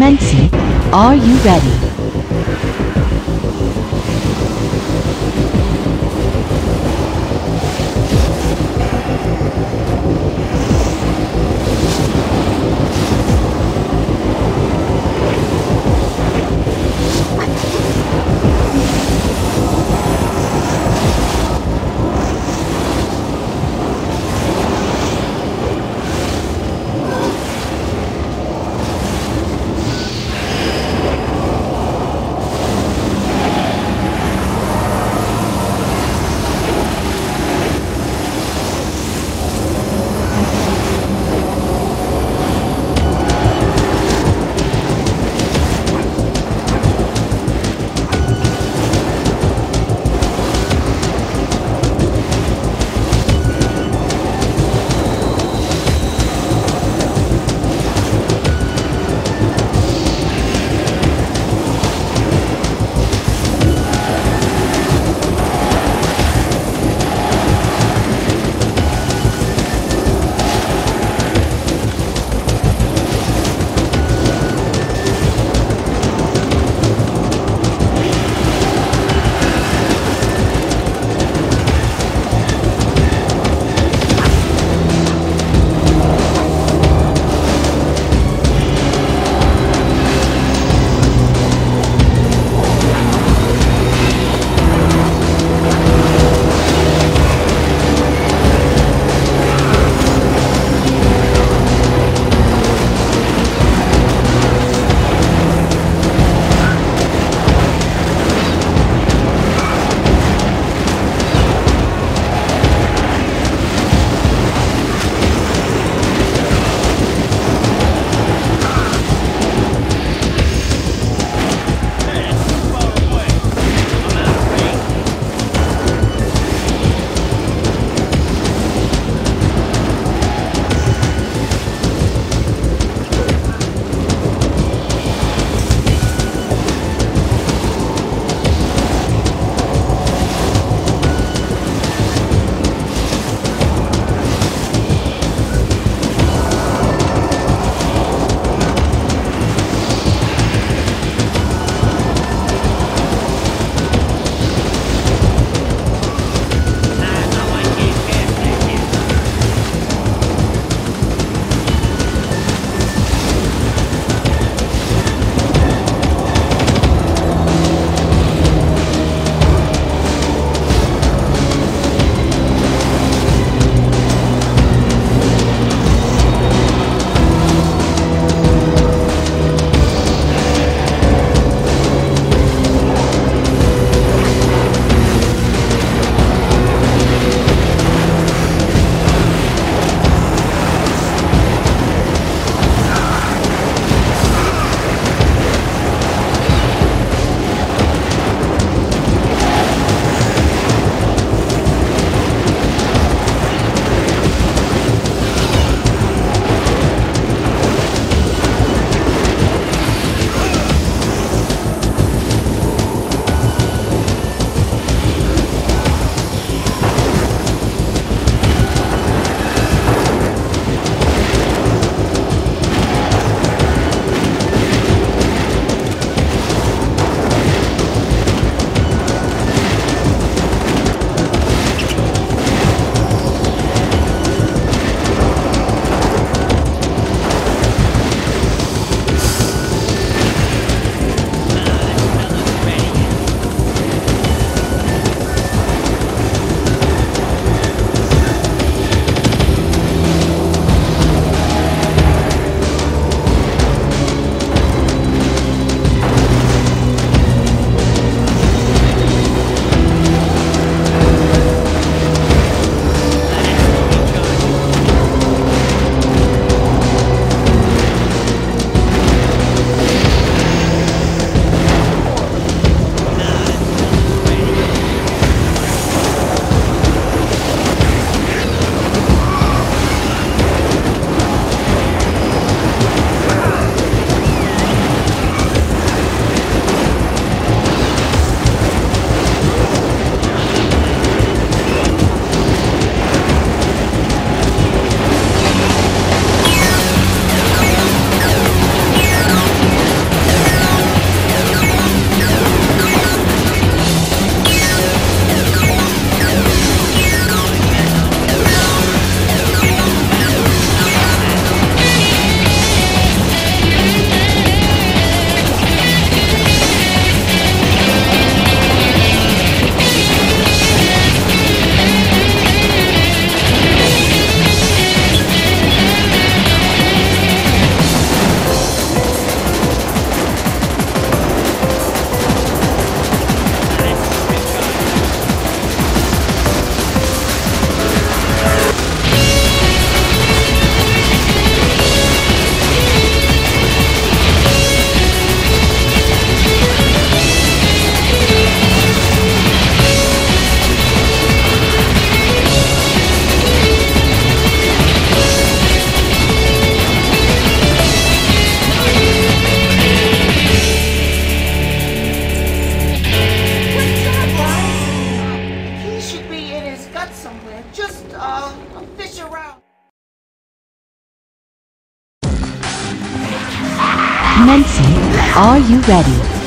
Commencing. Are you ready? Ready?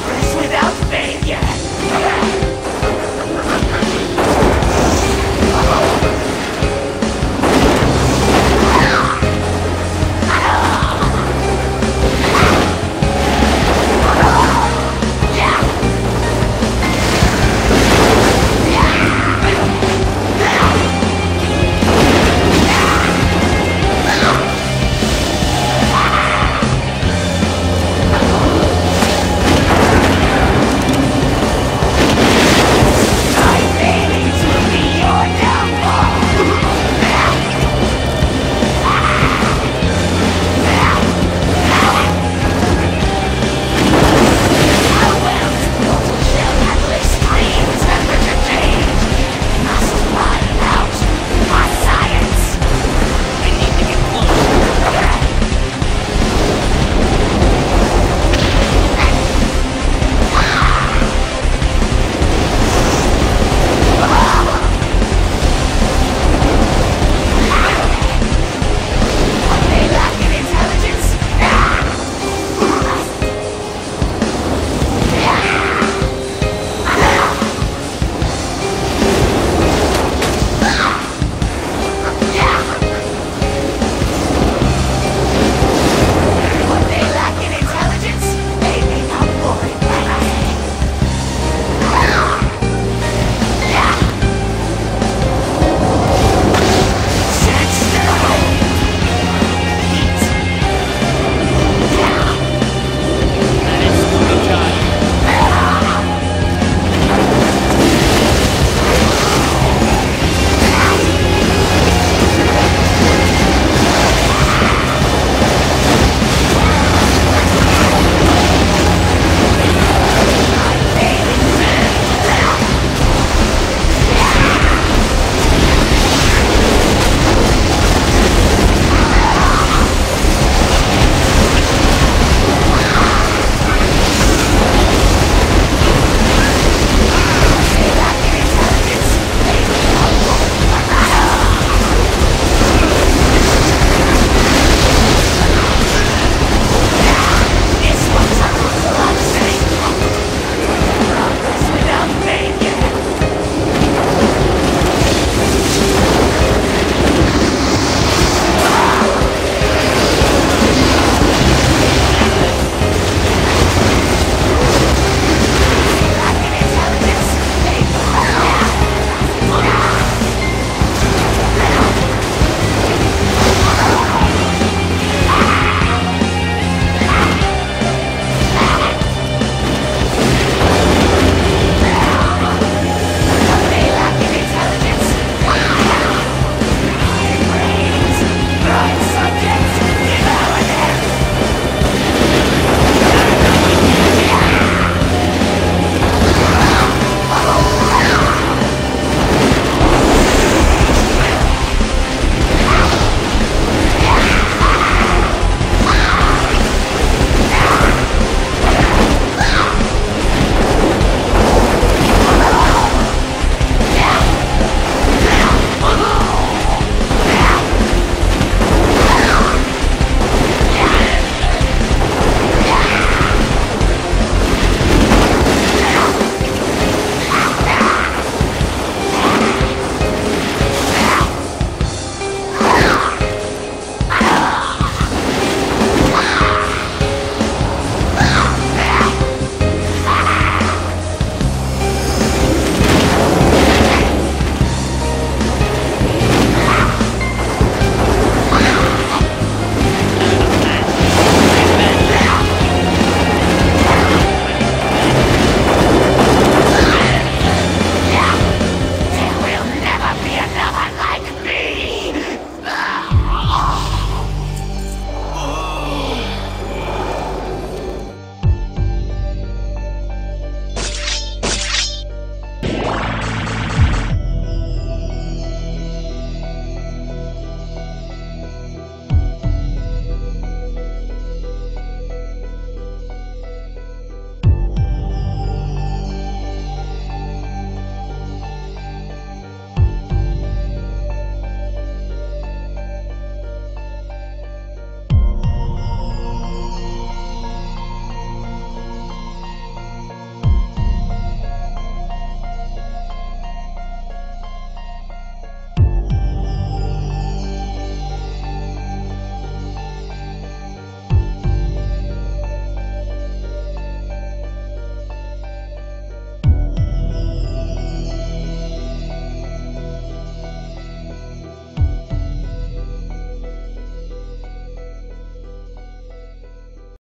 suffers without failure.